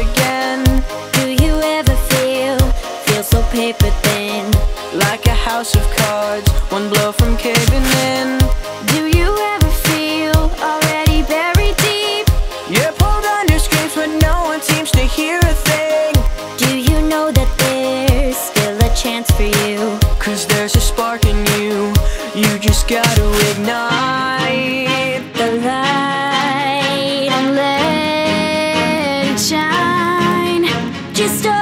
again. Do you ever feel, feel so paper thin? Like a house of cards, one blow from caving in. just a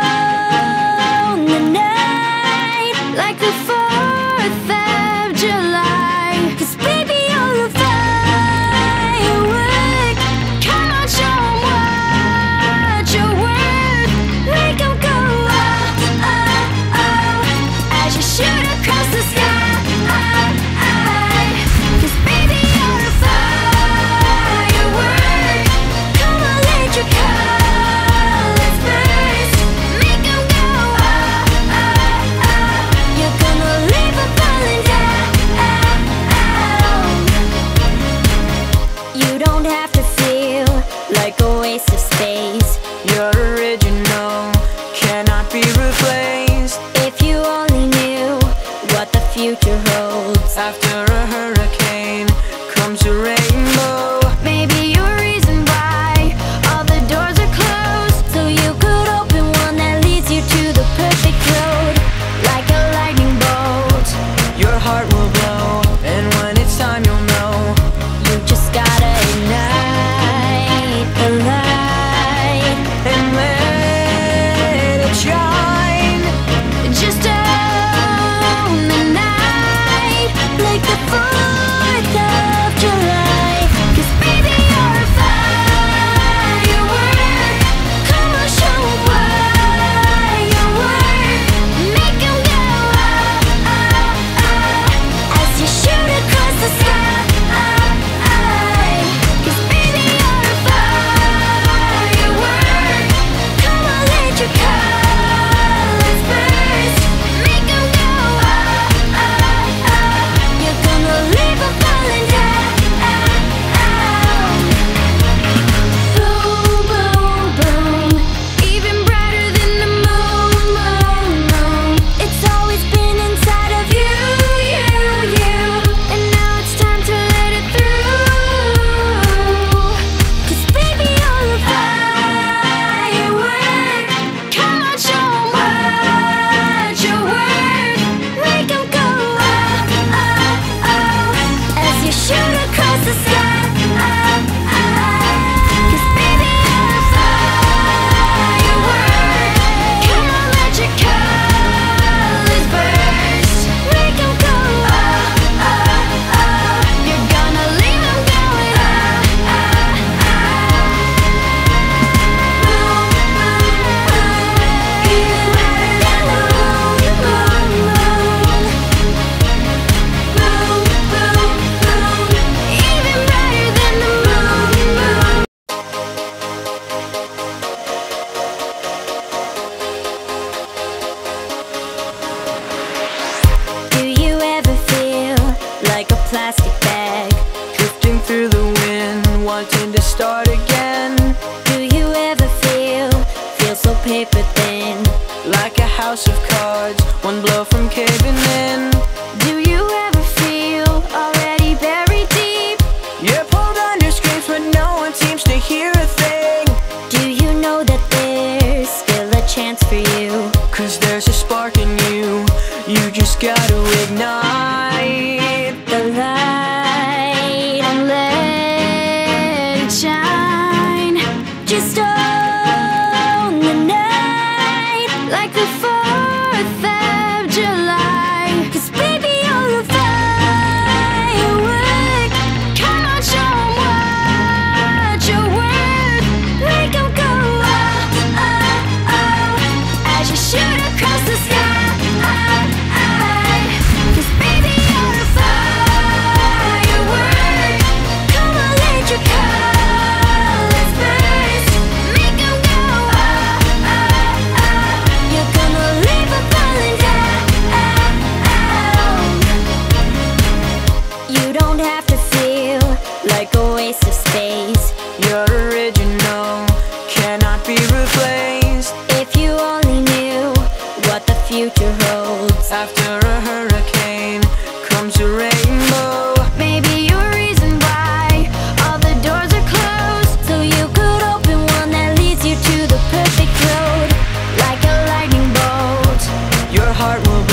paper thin Like a house of cards One blow from caving in Do you ever feel already buried deep? You're pulled under screams, But no one seems to hear a thing Do you know that there's still a chance for you? Cause there's a spark in you You just gotta ignite your After a hurricane comes a rainbow. Maybe reason why all the doors are closed So you could open one that leads you to the perfect road Like a lightning bolt. Your heart will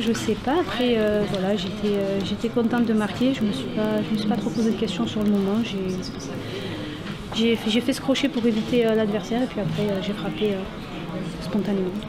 je sais pas. Après, euh, voilà, j'étais, euh, j'étais contente de marquer. Je me suis pas, me suis pas trop posé de questions sur le moment. J'ai, fait, ce crochet pour éviter euh, l'adversaire et puis après, j'ai frappé spontanément.